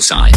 Sign.